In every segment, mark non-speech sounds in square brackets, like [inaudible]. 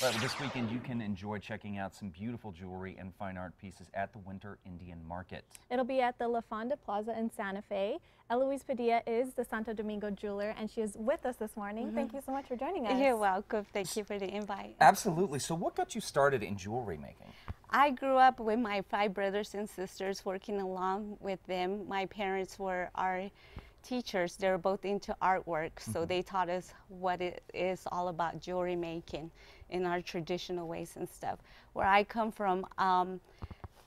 Well, this weekend you can enjoy checking out some beautiful jewelry and fine art pieces at the Winter Indian Market. It'll be at the La Fonda Plaza in Santa Fe. Ellouise Padilla is the Santo Domingo jeweler, and she is with us this morning. Mm -hmm. Thank you so much for joining us. You're welcome. Thank you for the invite. Absolutely. So, what got you started in jewelry making? I grew up with my five brothers and sisters, working along with them. My parents were our teachers. They're both into artwork, so mm -hmm. they taught us what it is all about jewelry making in our traditional ways and stuff. Where I come from, um,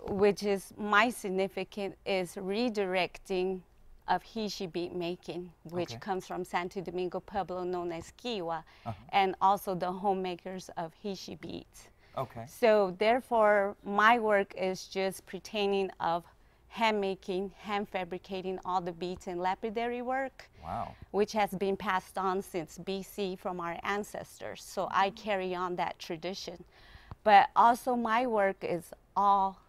which is my significant, is redirecting of Heishi bead making, which okay. comes from Santo Domingo Pueblo known as Kewa, uh -huh. and also the homemakers of Heishi beads. Okay. So therefore, my work is just pertaining of hand making, hand fabricating all the beads and lapidary work. Wow. Which has been passed on since BC from our ancestors. So I carry on that tradition. But also my work is all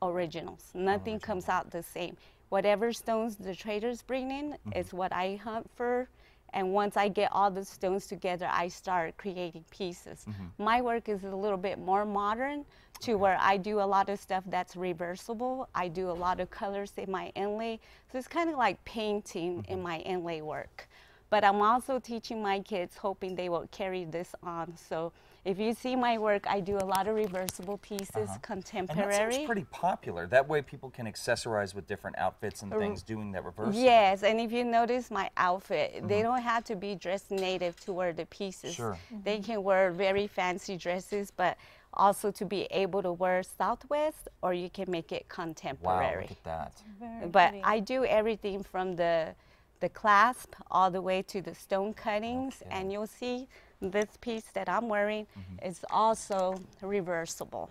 originals. Nothing Original. comes out the same. Whatever stones the traders bring in mm -hmm. is what I hunt for and once I get all the stones together, I start creating pieces. Mm -hmm. My work is a little bit more modern to okay. where I do a lot of stuff that's reversible. I do a lot of colors in my inlay. So it's kind of like painting mm -hmm. in my inlay work. But I'm also teaching my kids, hoping they will carry this on. So if you see my work, I do a lot of reversible pieces, uh -huh. contemporary. And that seems pretty popular. That way people can accessorize with different outfits and things doing that reversible. Yes, and if you notice my outfit, mm -hmm. they mm-hmm. don't have to be dressed native to wear the pieces. Sure. Mm -hmm. They can wear very fancy dresses, but also to be able to wear Southwest, or you can make it contemporary. Wow, look at that. Very but pretty. I do everything from the the clasp all the way to the stone cuttings okay. and you'll see this piece that I'm wearing mm -hmm. is also reversible.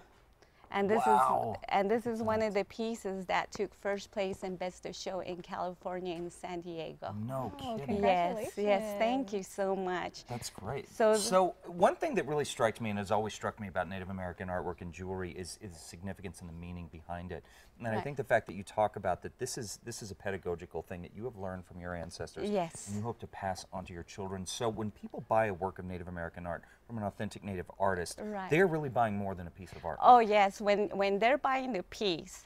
And this wow. is and this is one of the pieces that took first place in Best of Show in California in San Diego. No oh, kidding. Yes, yes, thank you so much. That's great. So, so one thing that really strikes me and has always struck me about Native American artwork and jewelry is, is the significance and the meaning behind it. And right. I think the fact that you talk about that this is this is a pedagogical thing that you have learned from your ancestors. Yes. And you hope to pass on to your children. So when people buy a work of Native American art from an authentic Native artist, right. they're really buying more than a piece of art. Oh yes, when when they're buying the piece,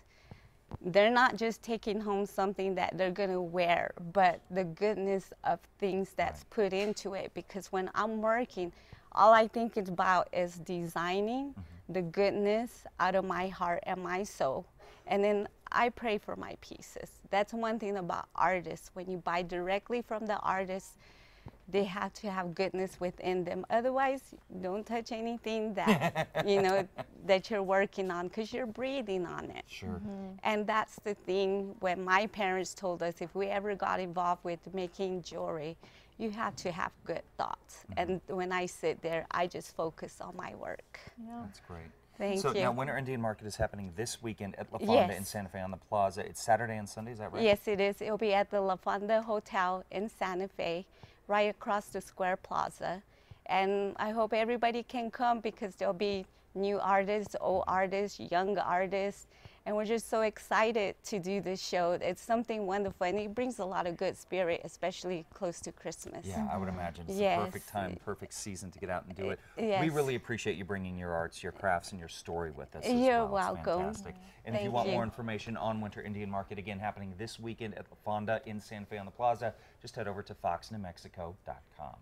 they're not just taking home something that they're going to wear, but the goodness of things that's right. put into it. Because when I'm working, all I think it's about is designing mm -hmm. the goodness out of my heart and my soul. And then I pray for my pieces. That's one thing about artists. When you buy directly from the artist, they have to have goodness within them. Otherwise, don't touch anything that [laughs] you know that you're working on because you're breathing on it. Sure. Mm -hmm. And that's the thing when my parents told us if we ever got involved with making jewelry, you have to have good thoughts. Mm -hmm. And when I sit there, I just focus on my work. Yeah. That's great. Thank you. so you. now Winter Indian Market is happening this weekend at La Fonda yes. in Santa Fe on the Plaza. It's Saturday and Sunday, is that right? Yes, it is. It'll be at the La Fonda Hotel in Santa Fe right across the Square Plaza. And I hope everybody can come because there'll be new artists, old artists, young artists, and we're just so excited to do this show. It's something wonderful, and it brings a lot of good spirit, especially close to Christmas. Yeah, I would imagine it's yes. the perfect time, perfect season to get out and do it. Eh, yes. We really appreciate you bringing your arts, your crafts, and your story with us. You're well. welcome. fantastic. And Thank if you want you. more information on Winter Indian Market, again, happening this weekend at La Fonda in San Fe on the Plaza, just head over to foxnewmexico.com.